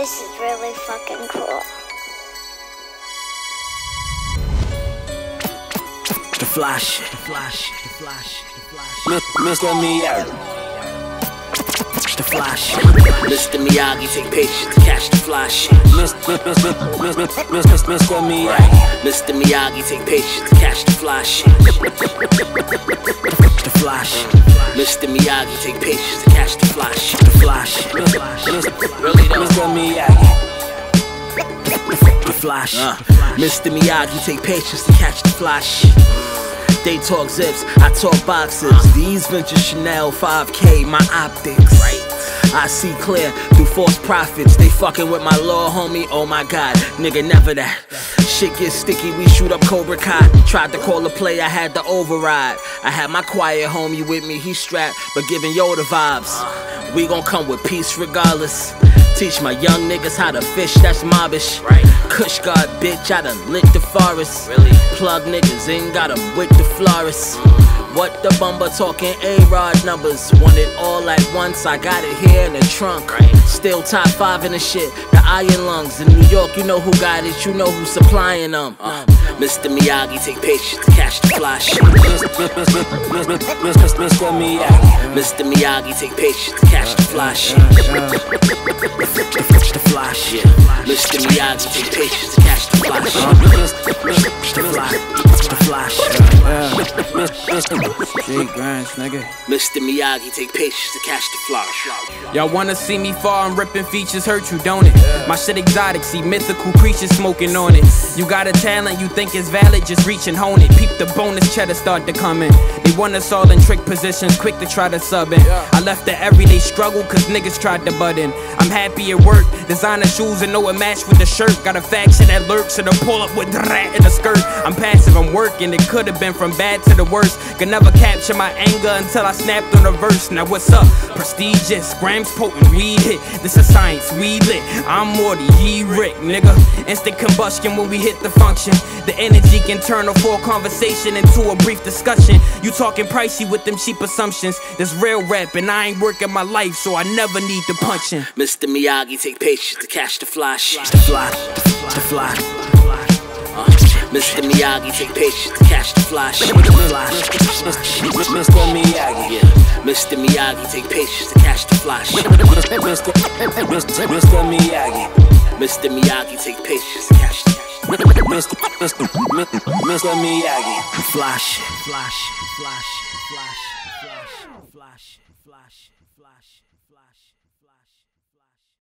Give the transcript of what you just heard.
This is really fucking cool. The fly shit. The flash. The flash. The fly shit. Mr. Miyagi. The fly shit. Mr. Miyagi, take patience to catch the fly shit. Mr. Miyagi. Mr. Miyagi, take patience to catch the fly shit. The fly shit. Mr. Miyagi, take patience to catch the fly shit. The fly shit. Really though. Mr. Miyagi. The fly shit. Uh, Mr. Miyagi, take patience to catch the fly shit. They talk zips, I talk boxes. These Venture Chanel 5K, my optics. I see clear through false prophets. They fucking with my law, homie. Oh my god, nigga, never that. Shit gets sticky, we shoot up Cobra Kai. Tried to call a play, I had to override. I had my quiet homie with me, he strapped, but giving yo the vibes. We gon' come with peace regardless. Teach my young niggas how to fish, that's mobbish. Right. Kushed God, bitch, I done lit the forest. Really? Plug niggas, ain't got 'em with the florist. What the bumper talking A-Rod numbers. Want it all at once, I got it here in the trunk. Still top five in the shit. The iron lungs. In New York, you know who got it, you know who's supplying them. Uh, Mr. Miyagi, take patience to catch the fly shit. Mr. Miyagi. Mr. Miyagi, take patience to catch the fly shit. The fly shit. Mr. Miyagi, take patience to catch the fly shit. The fly. The fly shit. Grinds, nigga. Mr. Miyagi, take patience to catch the fly. Y'all wanna see me fall and ripping features hurt you, don't it? My shit exotic, see mythical creatures smoking on it. You got a talent you think is valid, just reach and hone it. Peep the bonus cheddar start to come in. They want us all in trick positions, quick to try to sub in. I left the everyday struggle cause niggas tried to butt in. I'm happy at work, designer shoes and know it match with the shirt. Got a faction that lurks and a pull up with the rat in the skirt. I'm passive, I'm working, it could have been from bad to the worst. Could never capture my anger until I snapped on the verse. Now what's up? Prestigious, grams potent, weed hit. This is science, we lit. I'm Morty, he Rick, nigga. Instant combustion when we hit the function. The energy can turn a full conversation into a brief discussion. You talking pricey with them cheap assumptions. This real rap, and I ain't working my life, so I never need to punch in. Mr. Miyagi, take patience to catch the fly shit. The fly. The fly. Uh, Mr. Miyagi, take patience to catch the fly shit. Mr. Miyagi, yeah. Mr. Miyagi, take patience to catch the fly shit. Mr. Miyagi, Mr. Miyagi, take patience. catch the Mr. Mr. Mr. Miyagi, fly flash. fly shit, fly shit, fly shit, fly.